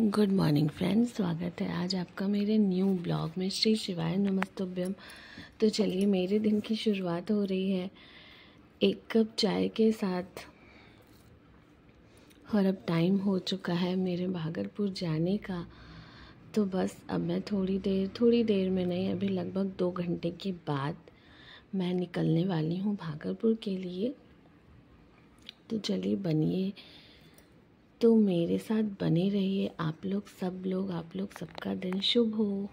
Good morning friends स्वागत है आज आपका मेरे न्यू ब्लॉग में, श्री शिवाय नमस्तुभ्यम। तो चलिए, मेरे दिन की शुरुआत हो रही है। एक कप चाय के साथ और अब टाइम हो चुका है मेरे भागलपुर जाने का। तो बस अब मैं थोड़ी देर थोड़ी देर में नहीं, अभी लगभग दो घंटे के बाद मैं निकलने वाली हूँ भागलपुर के लिए। तो चलिए बनिए तो मेरे साथ बने रहिए। आप लोग सब लोग, आप लोग सबका दिन शुभ हो।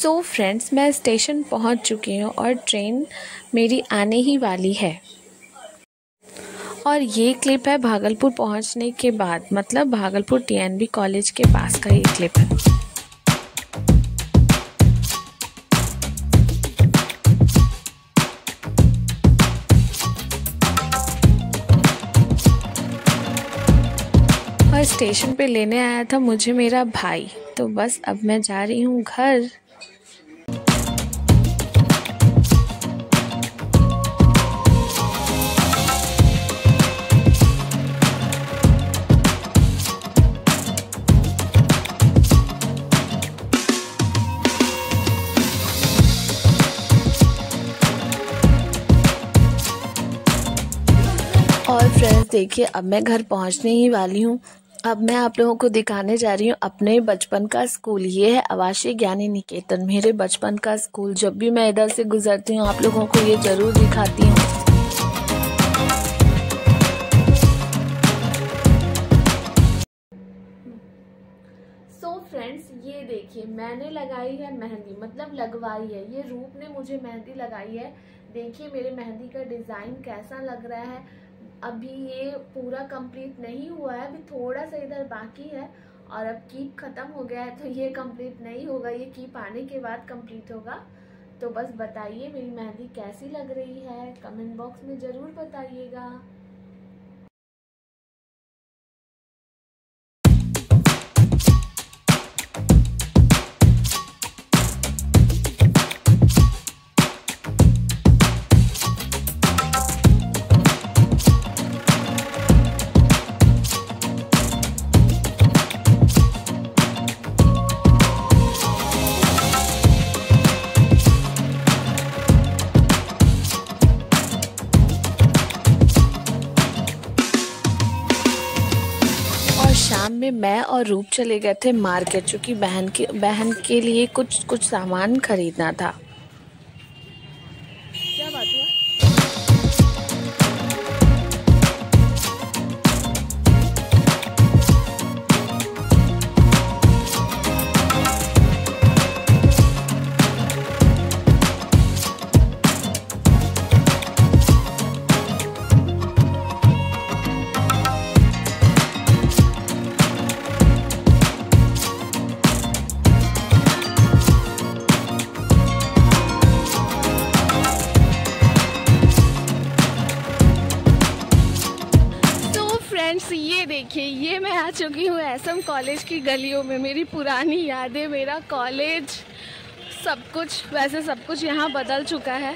सो so फ्रेंड्स मैं स्टेशन पहुँच चुकी हूँ और ट्रेन मेरी आने ही वाली है। और ये क्लिप है भागलपुर पहुँचने के बाद मतलब भागलपुर टीएनबी कॉलेज के पास का ये क्लिप है। और स्टेशन पे लेने आया था मुझे मेरा भाई। तो बस अब मैं जा रही हूँ घर। देखिए, अब मैं घर पहुँचने ही वाली हूँ। अब मैं आप लोगों को दिखाने जा रही हूँ अपने बचपन का स्कूल। ये है आवासीय ज्ञानी निकेतन। मेरे बचपन का स्कूल, जब भी मैं इधर से गुजरती हूँ, आप लोगों को ये ज़रूर दिखाती हूँ। फ्रेंड्स ये देखिए, मैंने लगाई है मेहंदी मतलब लगवाई है। ये रूप ने मुझे मेहंदी लगाई है। देखिए, मेरे मेहंदी का डिज़ाइन कैसा लग रहा है। अभी ये पूरा कंप्लीट नहीं हुआ है, अभी थोड़ा सा इधर बाकी है और अब कीप ख़त्म हो गया है तो ये कंप्लीट नहीं होगा, ये कीप आने के बाद कंप्लीट होगा। तो बस बताइए मेरी मेहंदी कैसी लग रही है? कमेंट बॉक्स में ज़रूर बताइएगा। शाम में मैं और रूप चले गए थे मार्केट क्योंकि बहन के बहन के लिए कुछ कुछ सामान खरीदना था। फ्रेंड्स ये देखिए, ये मैं आ चुकी हूँ एसएम कॉलेज की गलियों में। मेरी पुरानी यादें, मेरा कॉलेज सब कुछ, वैसे सब कुछ यहाँ बदल चुका है।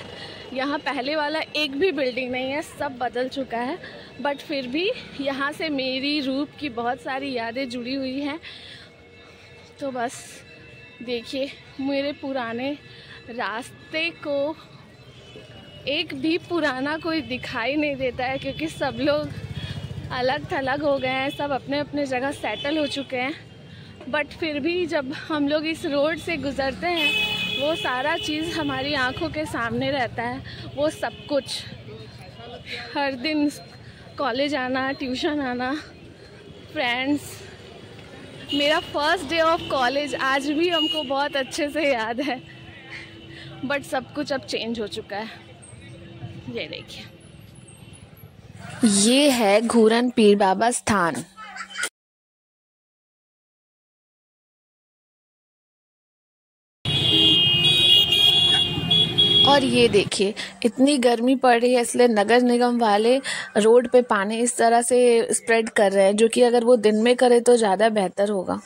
यहाँ पहले वाला एक भी बिल्डिंग नहीं है, सब बदल चुका है। बट फिर भी यहाँ से मेरी, रूप की बहुत सारी यादें जुड़ी हुई हैं। तो बस, देखिए, मेरे पुराने रास्ते को एक भी पुराना कोई दिखाई नहीं देता है, क्योंकि सब लोग अलग थलग हो गए हैं, सब अपने अपने जगह सेटल हो चुके हैं। बट फिर भी जब हम लोग इस रोड से गुज़रते हैं, वो सारा चीज़ हमारी आँखों के सामने रहता है, वो सब कुछ। हर दिन कॉलेज आना ट्यूशन आना फ्रेंड्स मेरा फ़र्स्ट डे ऑफ़ कॉलेज आज भी हमको बहुत अच्छे से याद है। बट सब कुछ अब चेंज हो चुका है। ये देखिए। ये है घूरन पीर बाबा स्थान। और ये देखिए, इतनी गर्मी पड़ रही है, इसलिए नगर निगम वाले रोड पे पानी इस तरह से स्प्रेड कर रहे हैं, जो कि अगर वो दिन में करे तो ज़्यादा बेहतर होगा।